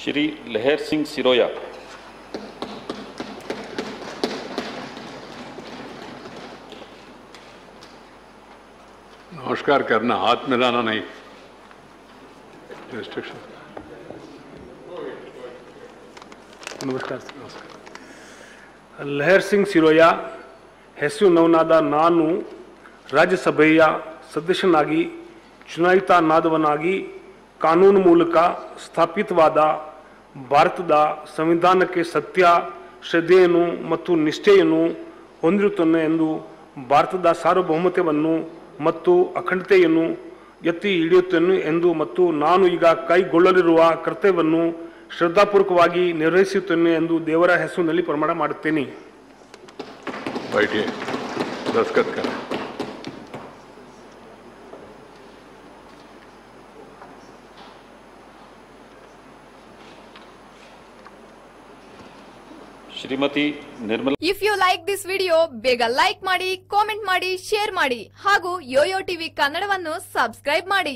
श्री लहर सिंह सिरोया नमस्कार करना हाथ मिलाना नहीं रिस्ट्रिक्शन ನಮಸ್ಕಾರ ಸರ್ ನಮಸ್ಕಾರ ಲಹರ್ ಸಿಂಗ್ ಸಿರೋಯ ಹೆಸರು ನವನಾದ ನಾನು ರಾಜ್ಯಸಭೆಯ ಸದಸ್ಯನಾಗಿ ಚುನಾಯಿತನಾದವನಾಗಿ ಕಾನೂನು ಮೂಲಕ ಸ್ಥಾಪಿತವಾದ ಭಾರತದ ಸಂವಿಧಾನಕ್ಕೆ ಸತ್ಯ, ಶ್ರದ್ಧೆಯನ್ನು ಮತ್ತು ನಿಷ್ಠೆಯನ್ನು ಹೊಂದಿರುತ್ತೇನೆ ಎಂದು ಭಾರತದ ಸಾರ್ವಭೌಮತೆಯನ್ನು ಮತ್ತು ಅಖಂಡತೆಯನ್ನು ಎತ್ತಿ ಹಿಡಿಯುತ್ತೇನೆ ಎಂದು ಮತ್ತು ನಾನು ಈಗ ಕೈಗೊಳ್ಳಲಿರುವ ಕರ್ತವ್ಯವನ್ನು ಶ್ರದ್ಧಾಪೂರ್ವಕವಾಗಿ ನಿರ್ವಹಿಸುತ್ತೇನೆ ಎಂದು ದೇವರ ಹೆಸರಿನಲ್ಲಿ ಪ್ರಮಾಣ ಮಾಡುತ್ತೇನೆ. Shrimati Nirmala if you like this video ಬೇಗ ಲೈಕ್ ಮಾಡಿ ಕಾಮೆಂಟ್ ಮಾಡಿ ಶೇರ್ ಮಾಡಿ ಹಾಗೂ ಯೋಯೋ ಟಿವಿ ಕನ್ನಡವನ್ನು ಸಬ್ಸ್ಕ್ರೈಬ್ ಮಾಡಿ.